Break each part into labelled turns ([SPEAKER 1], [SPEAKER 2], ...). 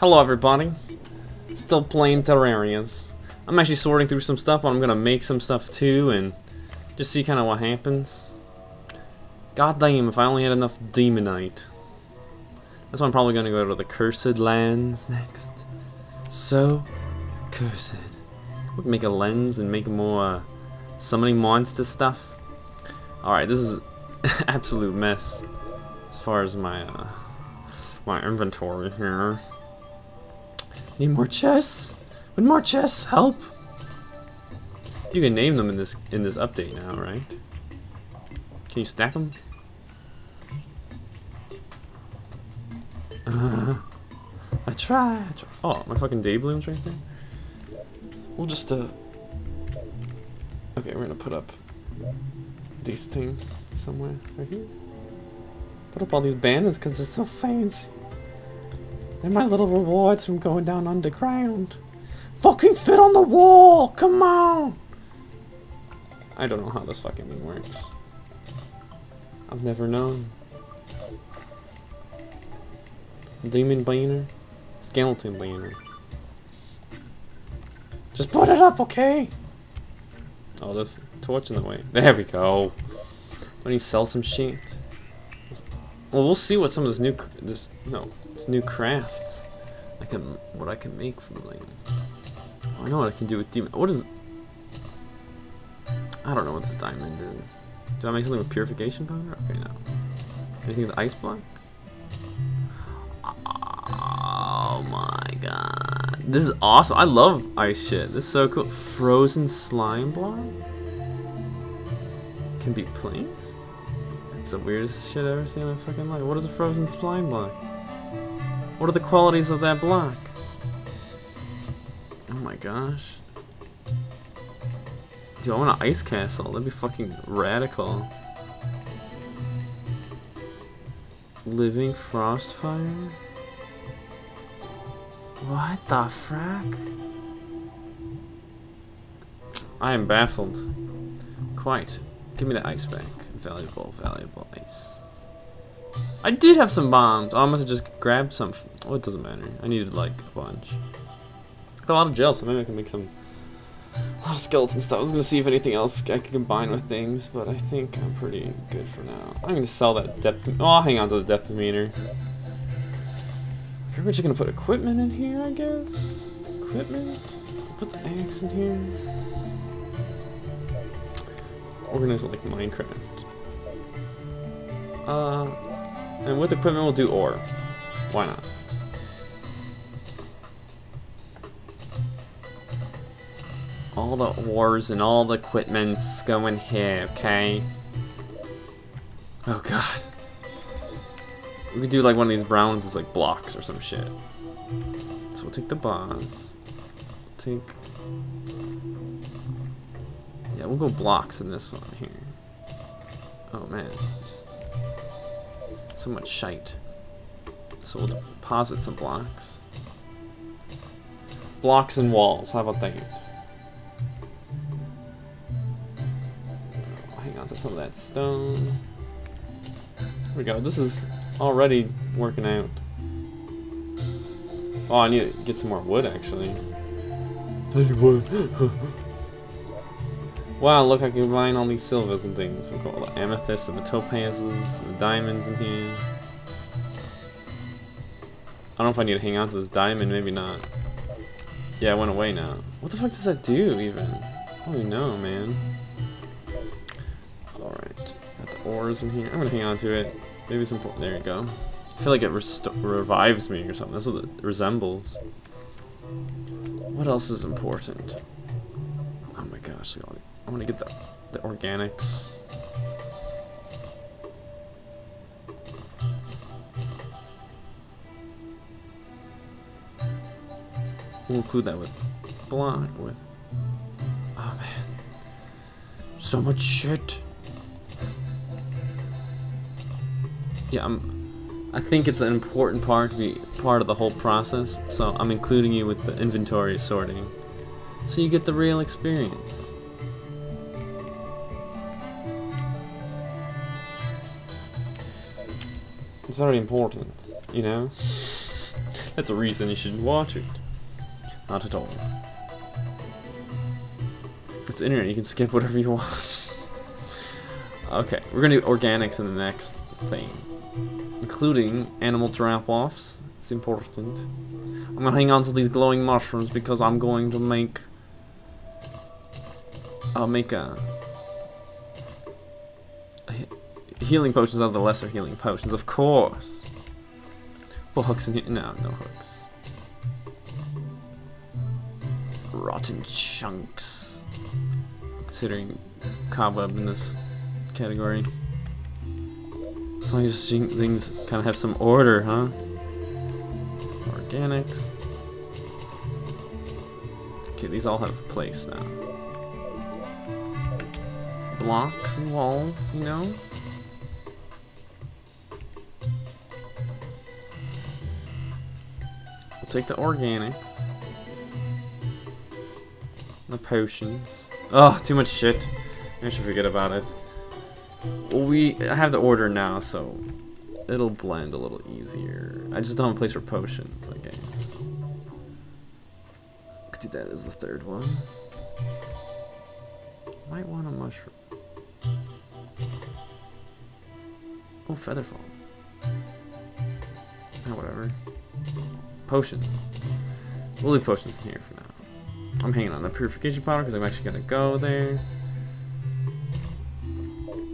[SPEAKER 1] Hello everybody. Still playing Terrarias. I'm actually sorting through some stuff, but I'm gonna make some stuff too and just see kind of what happens. God damn, if I only had enough Demonite. That's why I'm probably gonna go to the Cursed Lands next. So cursed. We can make a lens and make more uh, summoning monster stuff. Alright, this is absolute mess as far as my uh, my inventory here. Need more chests? Would more chests help? You can name them in this in this update now, right? Can you stack them? Uh, I try. Oh, my fucking day blooms right there. We'll just uh. Okay, we're gonna put up this thing somewhere right here. Put up all these banners because they're so fancy. They're my little rewards from going down underground. Fucking fit on the wall! Come on! I don't know how this fucking thing works. I've never known. Demon banner? Skeleton banner. Just put it up, okay? Oh, the torch in the way. There we go. Let me sell some shit. Well, we'll see what some of this new, this, no, this new crafts, I can, what I can make from like. Oh, I know what I can do with demon, what is, I don't know what this diamond is. Do I make something with purification powder? Okay, no. Anything with ice blocks? Oh my god. This is awesome. I love ice shit. This is so cool. Frozen slime block? Can be placed? It's the weirdest shit I've ever seen in my fucking life. What is a frozen slime block? What are the qualities of that block? Oh my gosh. Dude, I want an ice castle. That'd be fucking radical. Living frostfire? What the frack? I am baffled. Quite. Give me the ice back. Valuable, valuable ice. I did have some bombs. I must have just grabbed some. Oh, it doesn't matter. I needed like a bunch. Got a lot of gel, so maybe I can make some a lot of skeleton stuff. I was gonna see if anything else I could combine with things, but I think I'm pretty good for now. I'm gonna sell that depth. Oh, I'll hang on to the depth meter. We're just gonna put equipment in here, I guess. Equipment. Put the axe in here. Organize it like Minecraft. Uh, and with equipment, we'll do ore. Why not? All the ores and all the equipment's going here, okay? Oh god. We could do like one of these browns as like blocks or some shit. So we'll take the bombs. Take... Yeah, we'll go blocks in this one here. Oh man, just so much shite. So we'll deposit some blocks. Blocks and walls, how about that? I'll hang on to some of that stone. There we go, this is already working out. Oh, I need to get some more wood actually. Any wood. Wow, look, I can combine all these silvers and things. We've got all the amethysts and the topazes and the diamonds in here. I don't know if I need to hang on to this diamond, maybe not. Yeah, it went away now. What the fuck does that do, even? I even know, man. Alright, got the ores in here. I'm gonna hang on to it. Maybe important. There you go. I feel like it revives me or something. That's what it resembles. What else is important? Oh my gosh, I want to get the, the organics. We'll include that with block, with... Oh man. So much shit. Yeah, I'm... I think it's an important part to be part of the whole process, so I'm including you with the inventory sorting. So you get the real experience. It's very important, you know? That's a reason you shouldn't watch it. Not at all. It's internet, you can skip whatever you want. okay, we're gonna do organics in the next thing. Including animal drop-offs. It's important. I'm gonna hang on to these glowing mushrooms because I'm going to make... I'll make a... healing potions are the lesser healing potions, of course. Well, hooks? No, no hooks. Rotten chunks. Considering cobweb in this category. As long as things kind of have some order, huh? Organics. Okay, these all have a place now. Blocks and walls, you know? We'll take the organics. The potions. Oh, too much shit. I should forget about it. We have the order now, so it'll blend a little easier. I just don't have a place for potions, I guess. Could do that as the third one. Might want a mushroom. Oh, featherfall. Oh, whatever. Potions. We'll leave potions in here for now. I'm hanging on the purification powder because I'm actually gonna go there.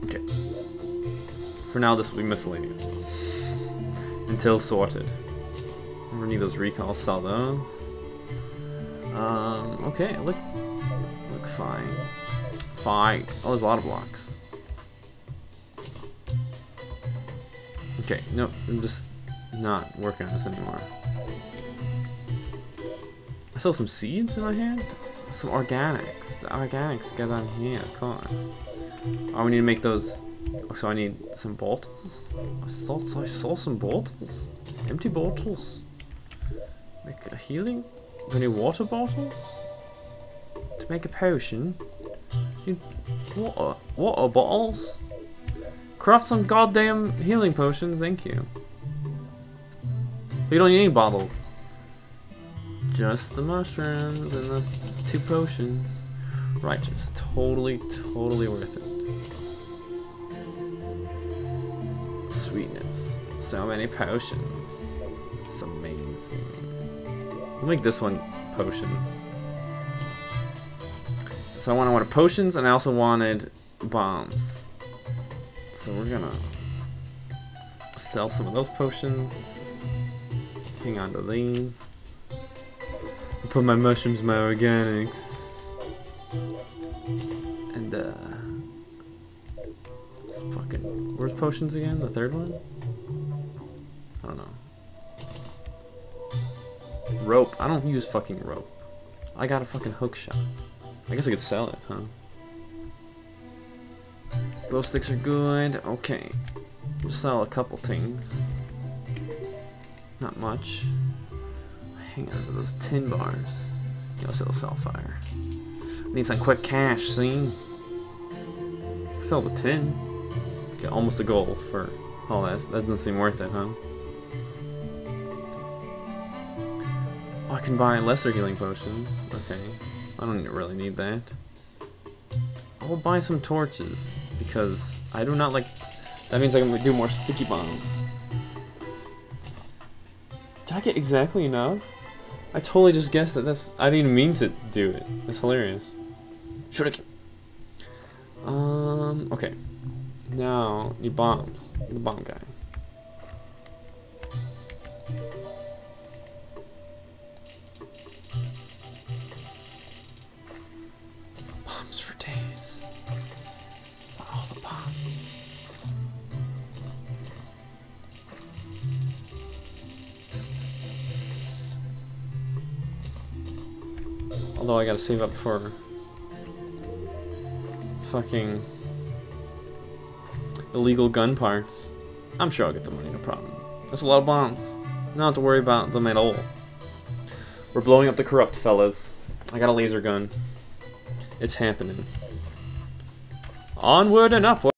[SPEAKER 1] Okay. For now, this will be miscellaneous. Until sorted. Never need those recalls, sell those. Um, okay, look, look fine. Fine. Oh, there's a lot of blocks. Okay, nope, I'm just not working on this anymore. I have some seeds in my hand? Some organics. The organics get on here, of course. Oh, we need to make those. Oh, so I need some bottles. I saw, I saw some bottles. Empty bottles. Make a healing. Do I need water bottles? To make a potion. You water. Water bottles? Craft some goddamn healing potions, thank you. You don't need any bottles. Just the mushrooms and the two potions. Righteous. Totally, totally worth it. Sweetness. So many potions. It's amazing. We'll make this one potions. So I I wanted potions and I also wanted bombs. So we're gonna sell some of those potions. Hang on the to these. Put my mushrooms, my organics. And uh fucking where's potions again? The third one? I don't know. Rope. I don't use fucking rope. I got a fucking hook shot. I guess I could sell it, huh? Glow sticks are good. Okay. We'll sell a couple things. Not much. Hang on to those tin bars. You'll sell fire. Need some quick cash, see? Sell the tin. Get almost a goal for oh, all that. That doesn't seem worth it, huh? Oh, I can buy lesser healing potions. Okay. I don't really need that. I'll buy some torches, because I do not like... That means I can do more sticky bombs. Did I get exactly enough? I totally just guessed that that's... I didn't even mean to do it. That's hilarious. Should I kill Um, okay. Now, need bombs. The bomb guy. Bombs for days. Although I gotta save up for fucking illegal gun parts. I'm sure I'll get the money, no problem. That's a lot of bombs. Not have to worry about them at all. We're blowing up the corrupt fellas. I got a laser gun. It's happening. Onward and upward.